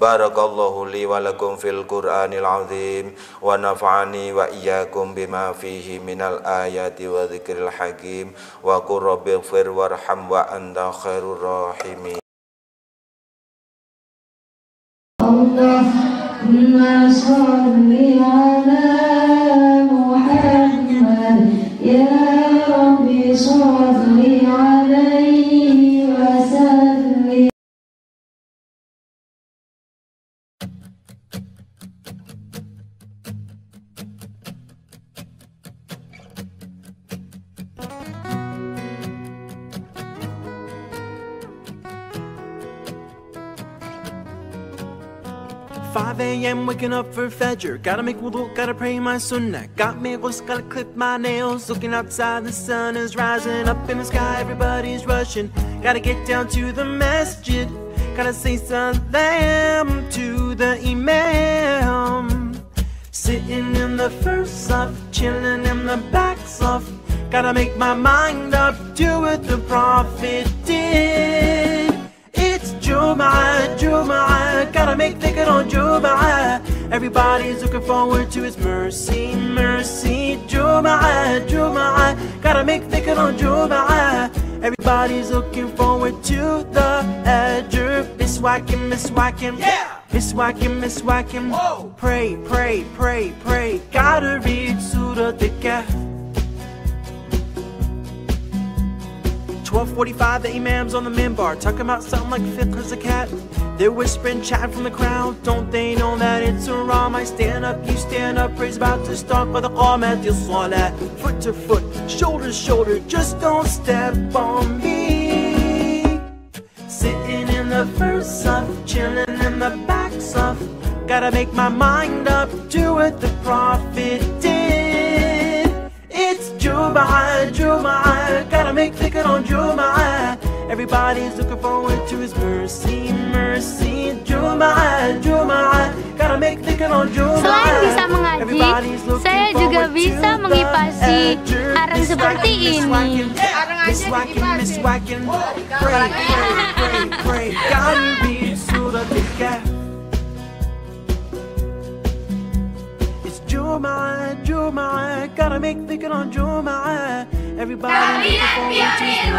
بارك الله لي ولكم في القرآن العظيم ونفعني وإياكم بما فيه من الآيات وذكر الحكيم وقل رب اغفر وارحم وأنت خير الراحمين على 5 a.m. waking up for Fajr. Gotta make wudu, gotta pray my sunnah. Got me lost, gotta clip my nails. Looking outside, the sun is rising. Up in the sky, everybody's rushing. Gotta get down to the masjid. Gotta say salam to the imam. Sitting in the first slot, chilling in the back slot. Gotta make my mind up, do what the prophet did. Jum'ah, Jum'ah, gotta make thinking on Jum'ah. Everybody's looking forward to His mercy, mercy. Jum'ah, Jum'ah, gotta make thinking on Jum'ah. Everybody's looking forward to the Ajr. Miswaking, miswaking, yeah. Miswaking. Whoa. Pray, pray, pray, pray. Gotta read Surah Al-Kahf. 1245, the imams on the minbar Talking about something like fiqh as a cat. They're whispering, chatting from the crowd Don't they know that it's a haram? I stand up, you stand up Praise about to start by the qamat your salah Foot to foot, shoulder to shoulder Just don't step on me. Sitting in the first suf Chilling in the back suf Gotta make my mind up Do what the Prophet did Jum'ah Everybody's looking forward to His mercy, mercy. Jum'ah, Jum'ah Gotta make thinking on Jum'ah Selain bisa mengaji, saya juga bisa mengipasi arang seperti ini. Miswaking, eh, miswaking, miswaking Pray, pray, pray, pray. Read Surah Al-Kahf It's Jum'ah, Jum'ah Gotta make thinking on Jum'ah Everybody looking forward to